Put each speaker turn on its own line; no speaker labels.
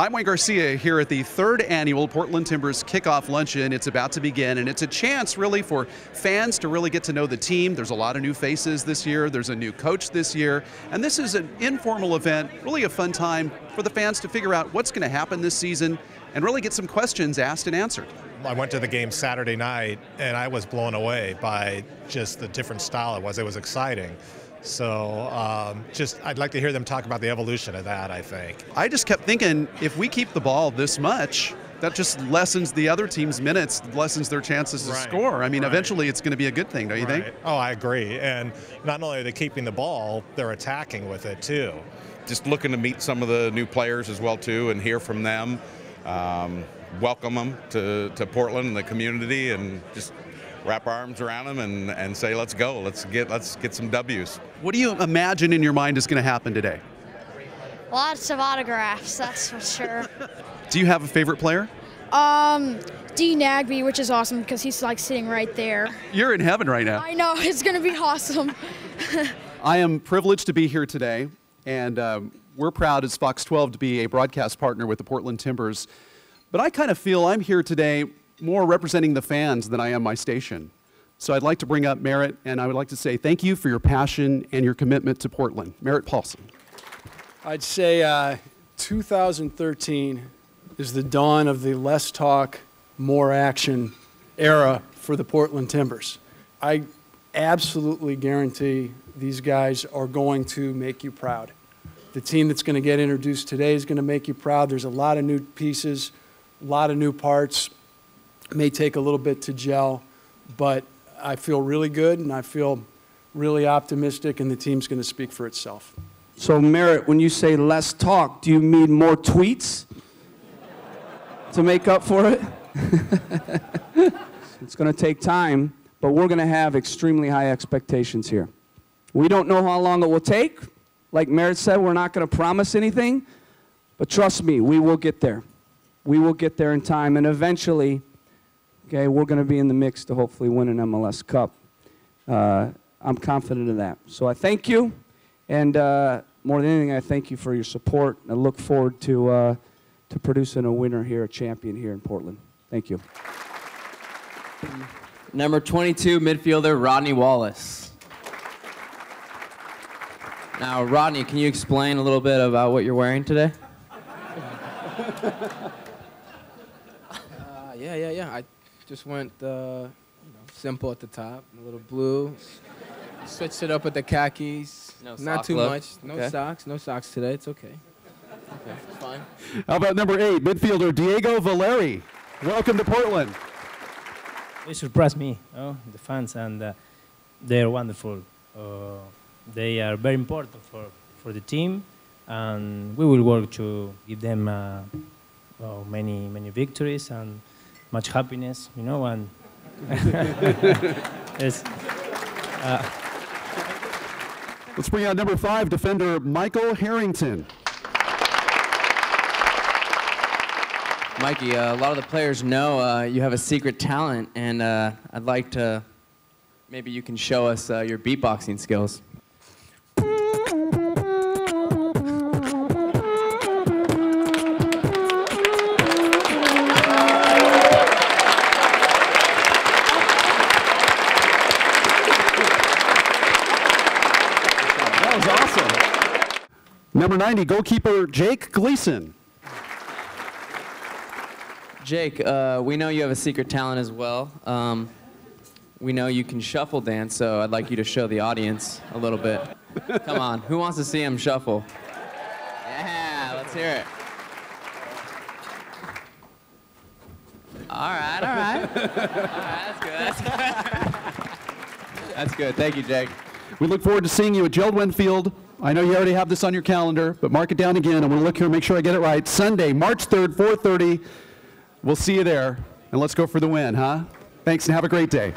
I'm Wayne Garcia here at the third annual Portland Timbers Kickoff Luncheon. It's about to begin, and it's a chance really for fans to really get to know the team. There's a lot of new faces this year, there's a new coach this year, and this is an informal event, really a fun time for the fans to figure out what's going to happen this season and really get some questions asked and answered.
I went to the game Saturday night and I was blown away by just the different style it was. It was exciting. So um, just I'd like to hear them talk about the evolution of that, I think.
I just kept thinking if we keep the ball this much, that just lessens the other team's minutes, lessens their chances to
Right,
score. I mean,
right.
eventually it's going to be a good thing, don't you think?
Oh, I agree. And not only are they keeping the ball, they're attacking with it too.
just looking to meet some of the new players as well too and hear from them um, welcome them to, to portland and the community and just wrap our arms around them and, and say let's go let's get let's get some w's
What do you imagine in your mind is going to happen today?
Lots of autographs, that's for sure.
Do you have a favorite player?
Um, D Nagbe, which is awesome because he's like sitting right there.
You're in heaven right now.
I know it's gonna be awesome.
I am privileged to be here today, and um, we're proud as Fox 12 to be a broadcast partner with the Portland Timbers. But I kind of feel I'm here today more representing the fans than I am my station. So I'd like to bring up Merritt, and I would like to say thank you for your passion and your commitment to Portland. Merritt Paulson.
I'd say uh, 2013 is the dawn of the less talk, more action era for the Portland Timbers. I absolutely guarantee these guys are going to make you proud. The team that's going to get introduced today is going to make you proud. There's a lot of new pieces, a lot of new parts. May take a little bit to gel, but I feel really good and I feel really optimistic, and the team's going to speak for itself.
So, Merritt, when you say less talk, do you mean more tweets to make up for it? it's going to take time, but we're going to have extremely high expectations here. We don't know how long it will take. Like Merritt said, we're not going to promise anything, but trust me, we will get there. We will get there in time, and eventually, okay, we're going to be in the mix to hopefully win an MLS Cup. Uh, I'm confident of that. So I thank you, and uh, more than anything, I thank you for your support. I look forward to, uh, to producing a winner here, a champion here in Portland. Thank you.
Number 22 midfielder Rodney Wallace. Now, Rodney, can you explain a little bit about what you're wearing today?
Yeah, yeah, yeah. I just went uh, you know, simple at the top, a little blue. Switched it up with the khakis.
No
Not too
look.
much. No
Okay.
socks. No socks today. It's okay. Okay, it's fine.
How about number eight, midfielder Diego Valeri? Welcome to Portland.
They surprised me, oh, the fans, and uh, they are wonderful. Uh, they are very important for, for the team, and we will work to give them uh, well, many many victories and much happiness, you know. And it's, uh,
Let's bring out number five, defender Michael Harrington.
Mikey, uh, a lot of the players know uh, you have a secret talent, and uh, I'd like to maybe you can show us uh, your beatboxing skills.
Awesome. Number 90, goalkeeper Jake Gleeson.
Jake, uh, we know you have a secret talent as well. Um, we know you can shuffle dance, so I'd like you to show the audience a little bit. Come on, who wants to see him shuffle? Yeah, let's hear it. All right, all right. All right, that's good. That's good. That's good. Thank you, Jake.
We look forward to seeing you at Jeld-Wen Field. I know you already have this on your calendar, but mark it down again. I'm going to look here and make sure I get it right. Sunday, March 3rd, 4:30. We'll see you there, and let's go for the win, huh? Thanks, and have a great day.